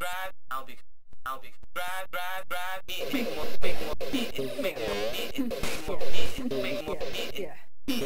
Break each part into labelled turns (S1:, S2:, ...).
S1: Drive, I'll be, I'll be, drive, drive, drive, beat, make more, make more, beat it, make more, beat make more, beat make more, beat it. Thank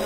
S2: you.